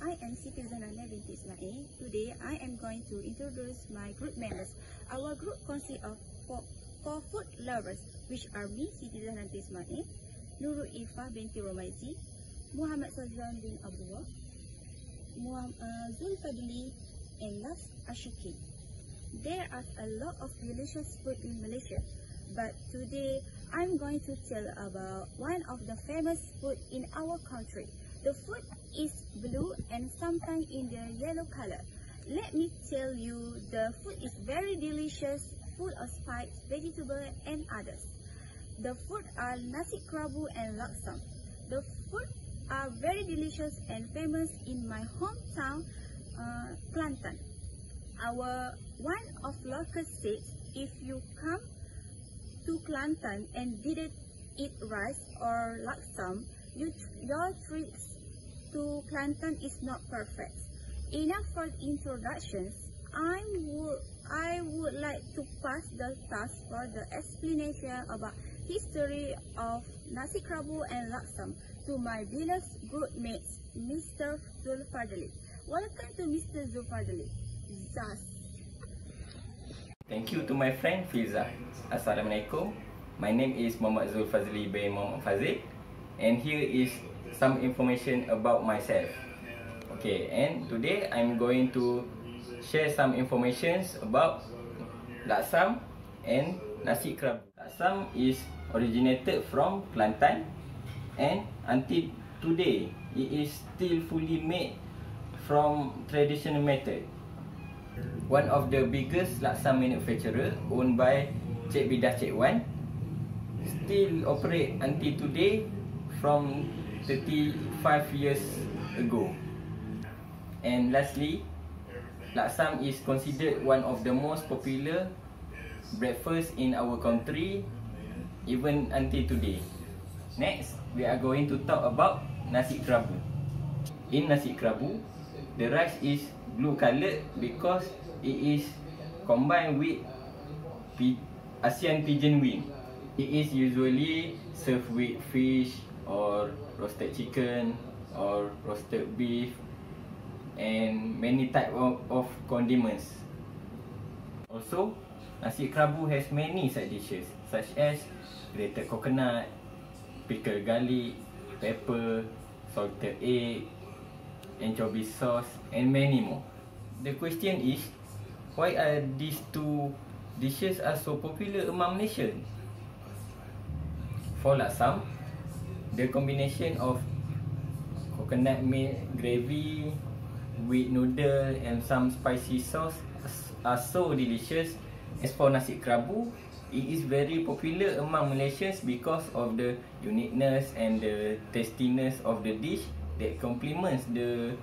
I am Citizen Levin Ismail. Today, I am going to introduce my group members. Our group consists of four, four food lovers, which are me, Citizen Ismail, Nurul Ifa binti Romaizi, Muhammad Sazwan bin Abdullah, Muhammad uh, Zulfadli, and Las Ashiki. There are a lot of delicious food in Malaysia, but today I'm going to tell about one of the famous food in our country. The food is blue and sometimes in the yellow color. Let me tell you, the food is very delicious, full of spice, vegetable and others. The food are nasi kerabu and laksam. The food are very delicious and famous in my hometown, uh. Our one of local said, if you come to Kelantan and didn't eat rice or laksam, you, your trip to Kelantan is not perfect. Enough for introductions. I would I would like to pass the task for the explanation about history of nasi kerabu and laksam to my beloved good mates, Mr. Zulfadzli. Welcome to Mr. Zulfadzli. Zas. Thank you to my friend Fiza. Assalamualaikum. My name is Muhammad Zulfadzli bin Muhammad Fadzil and here is some information about myself. Okay, and today I'm going to share some informations about laksam and nasi kerabu. Laksam is originated from Kelantan and until today it is still fully made from traditional method. One of the biggest laksam manufacturer owned by Cik Bidah Cik Wan still operate until today from 35 years ago. And lastly, laksam is considered one of the most popular breakfast in our country even until today. Next, we are going to talk about nasi kerabu. In nasi kerabu, the rice is blue coloured because it is combined with Asian pigeon wing. It is usually served with fish or roasted chicken or roasted beef and many type of, of condiments. Also, nasi kerabu has many side dishes such as grated coconut, pickled garlic, pepper, salted egg, anchovy sauce and many more. The question is, why are these two dishes are so popular among Malaysians? For laksam, the combination of coconut milk gravy with noodle and some spicy sauce are so delicious. As for nasi kerabu, it is very popular among Malaysians because of the uniqueness and the tastiness of the dish that complements the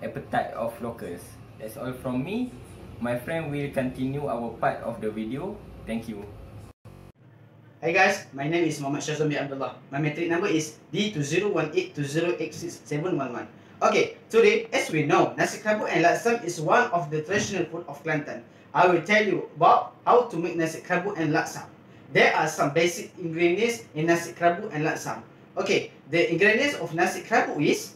appetite of locals. That's all from me. My friend will continue our part of the video. Thank you. Hi guys, my name is Muhammad Shazami Abdullah. My metric number is D201820867111. Okay, today, as we know, nasi kerabu and laksam is one of the traditional food of Kelantan. I will tell you about how to make nasi kerabu and laksam. There are some basic ingredients in nasi kerabu and laksam. Okay, the ingredients of nasi kerabu is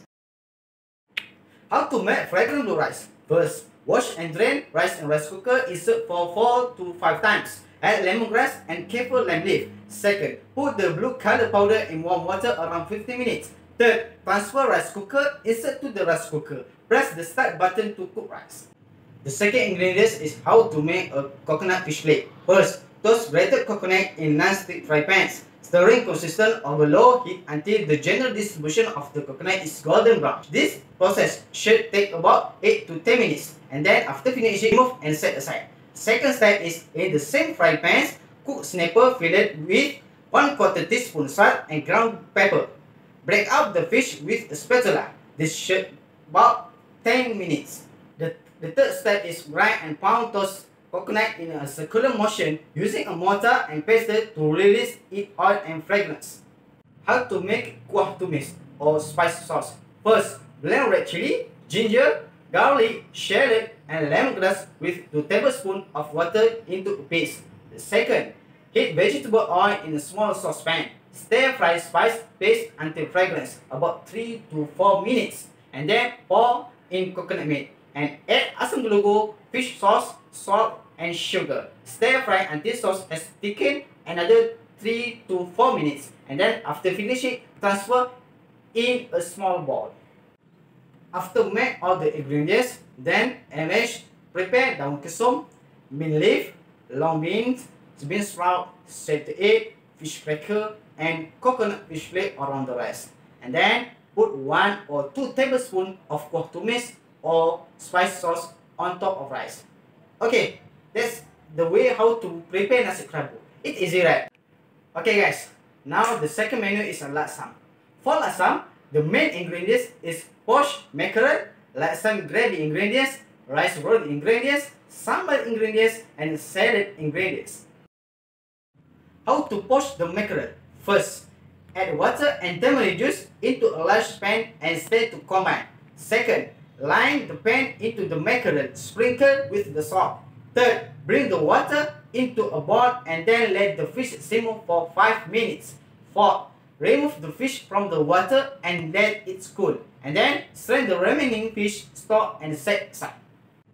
How to make fragrant blue rice. First, wash and drain rice in rice cooker Is for 4 to 5 times. Add lemongrass and kaffir lime leaf. Second, put the blue color powder in warm water around 15 minutes. Third, transfer rice cooker, insert to the rice cooker. Press the start button to cook rice. The second ingredient is how to make a coconut fish plate. First, toast grated coconut in non-stick fry pans. Stirring consistent over low heat until the general distribution of the coconut is golden brown. This process should take about 8 to 10 minutes. And then after finishing, remove and set aside. Second step is in the same fry pans, cook snapper filled with 1 quarter teaspoon salt and ground pepper. Break out the fish with a spatula. This should about 10 minutes. The, the third step is grind and pound toast coconut in a circular motion using a mortar and pestle to release its oil and fragrance. How to make kuah tumis or spice sauce. First, blend red chili, ginger, garlic, shallot, and lemongrass with 2 tablespoons of water into a paste. Second, heat vegetable oil in a small saucepan. Stir fry spice paste until fragrance, about 3 to 4 minutes, and then pour in coconut milk and add asam gelugor, fish sauce, salt and sugar. Stir fry until sauce has thickened another 3 to 4 minutes and then after finishing transfer in a small bowl. After make all the ingredients, then arrange prepare daun kesum, mint leaf, long beans, bean sprout, salted egg, fish cracker, and coconut fish flake around the rest. And then put one or two tablespoons of kuah or spice sauce on top of rice. Okay, that's the way how to prepare nasi kerabu. It's easy, right? Okay, guys. Now the second menu is a laksam. For laksam, the main ingredients is poached mackerel, like some gravy ingredients, rice roll ingredients, sambal ingredients, and salad ingredients. How to poach the mackerel? First, add water and tamarind juice into a large pan and stir to combine. Second, line the pan into the mackerel, sprinkle with the salt. Third, bring the water into a bowl and then let the fish simmer for 5 minutes. Fourth, remove the fish from the water and let it cool. And then strain the remaining fish stock and set aside.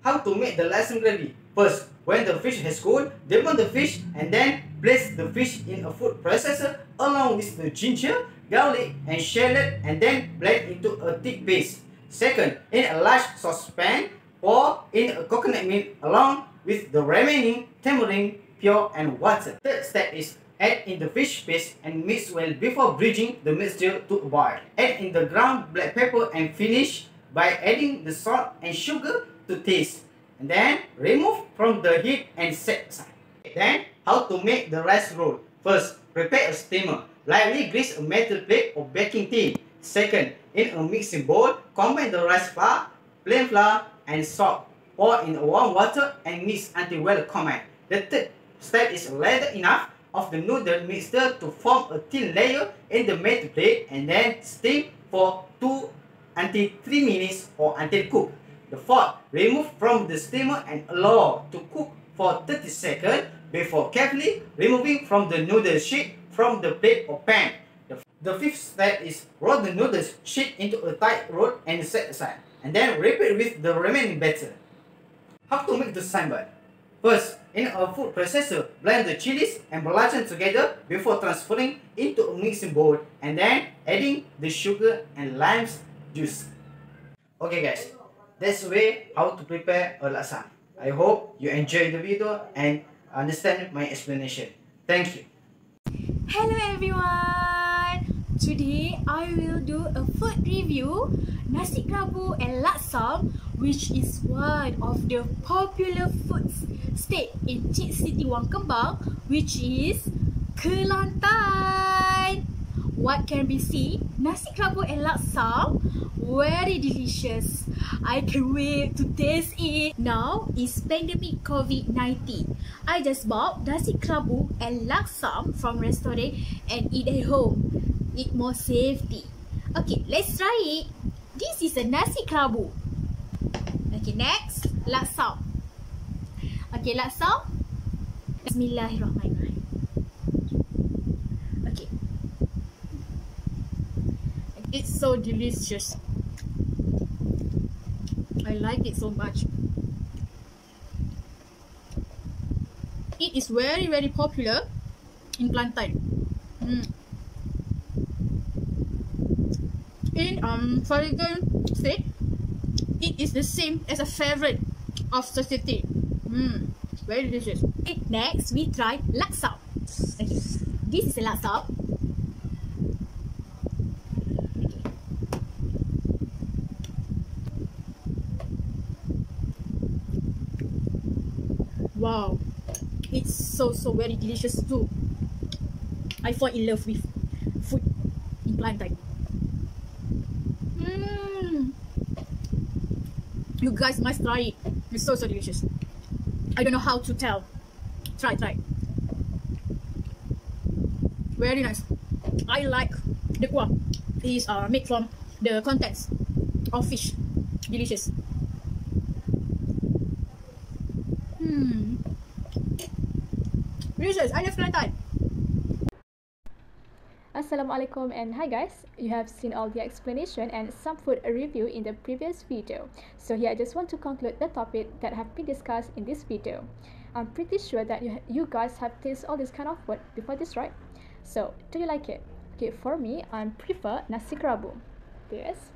How to make the laksam gravy? First, when the fish has cooled, debone the fish and then place the fish in a food processor along with the ginger, garlic and shallot and then blend into a thick paste. Second, in a large saucepan, pour in a coconut milk along with the remaining tamarind, pure and water. Third step is add in the fish paste and mix well before bridging the mixture to a boil. Add in the ground black pepper and finish by adding the salt and sugar to taste. And then remove from the heat and set aside. Then how to make the rice roll. First, prepare a steamer. Lightly grease a metal plate or baking tin. Second, in a mixing bowl, combine the rice flour, plain flour, and salt. Pour in warm water and mix until well combined. The third step is lather enough of the noodle mixture to form a thin layer in the metal plate and then steam for 2 until 3 minutes or until cooked. The fourth, remove from the steamer and allow to cook for 30 seconds before carefully removing from the noodle sheet from the plate or pan. The, the fifth step is roll the noodle sheet into a tight roll and set aside. And then repeat with the remaining batter. How to make the sambal? First, in a food processor, blend the chilies and belacan together before transferring into a mixing bowl and then adding the sugar and lime juice. Okay guys, that's the way how to prepare a laksam. I hope you enjoy the video and understand my explanation. Thank you. Hello everyone! Today I will do a food review nasi kerabu and laksam which is one of the popular foods stayed in Cik City Wang Kembang which is Kelantan. What can we see? Nasi kerabu and laksam very delicious. I can wait to taste it. Now is pandemic COVID-19. I just bought nasi kerabu and laksam from restaurant and eat at home. More safety. Okay, let's try it. This is a nasi kerabu. Okay, next, laksam. Okay, laksam. Bismillahirrahmanirrahim. Okay. It's so delicious. I like it so much. It is very very popular in Kelantan. Mm. In um Falcon State, it is the same as a favorite of society. Mm. Very delicious. Okay, next we try laksa. Okay, this is a laksa. Wow, it's so so very delicious too. I fall in love with food in Kelantan. You guys must try it. It's so so delicious. I don't know how to tell. Try try. Very nice. I like the. It is uh, made from the contents of fish. Delicious. Hmm. Delicious. I love Kelantan. Assalamualaikum and hi guys. You have seen all the explanation and some food review in the previous video. So here I just want to conclude the topic that have been discussed in this video. I'm pretty sure that you, you guys have tasted all this kind of food before this, right? So, do you like it? Okay, for me, I prefer nasi kerabu. This.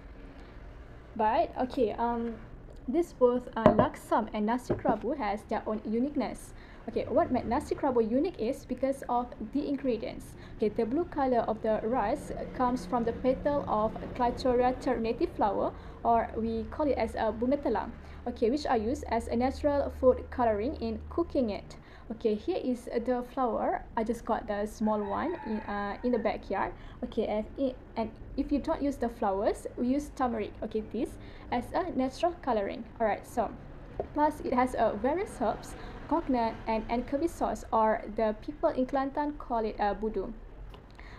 But, okay, um, this both uh, laksam and nasi kerabu has their own uniqueness. Okay, what made nasi kerabu unique is because of the ingredients. Okay, the blue color of the rice comes from the petal of Clitoria ternatea flower or we call it as a bunga. Okay, which are used as a natural food coloring in cooking it. Okay, here is the flower. I just got the small one in uh, in the backyard. Okay, and, and if you don't use the flowers, we use turmeric. Okay, this as a natural coloring. Alright, so plus it has uh, various herbs coconut and sauce or the people in Kelantan call it uh, budu.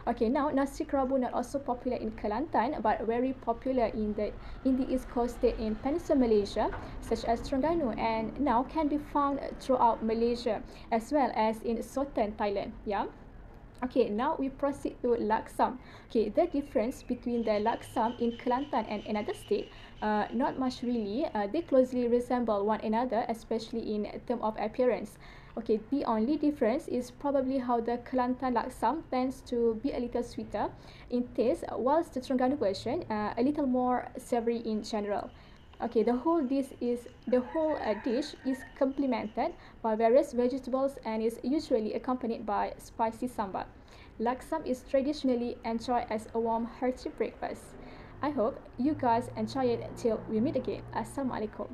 Okay, now nasi kerabu not also popular in Kelantan but very popular in the in the East Coast state in Peninsular Malaysia such as Terengganu and now can be found throughout Malaysia as well as in Soton, Thailand. Yeah. Okay, now we proceed to laksam. Okay, the difference between the laksam in Kelantan and another state, uh, not much really. Uh, they closely resemble one another, especially in term of appearance. Okay, the only difference is probably how the Kelantan laksam tends to be a little sweeter in taste, whilst the Terengganu version uh, a little more savory in general. Okay, the whole dish is the whole uh, dish is complemented by various vegetables and is usually accompanied by spicy sambal. Laksam is traditionally enjoyed as a warm hearty breakfast. I hope you guys enjoy it till we meet again. Assalamualaikum.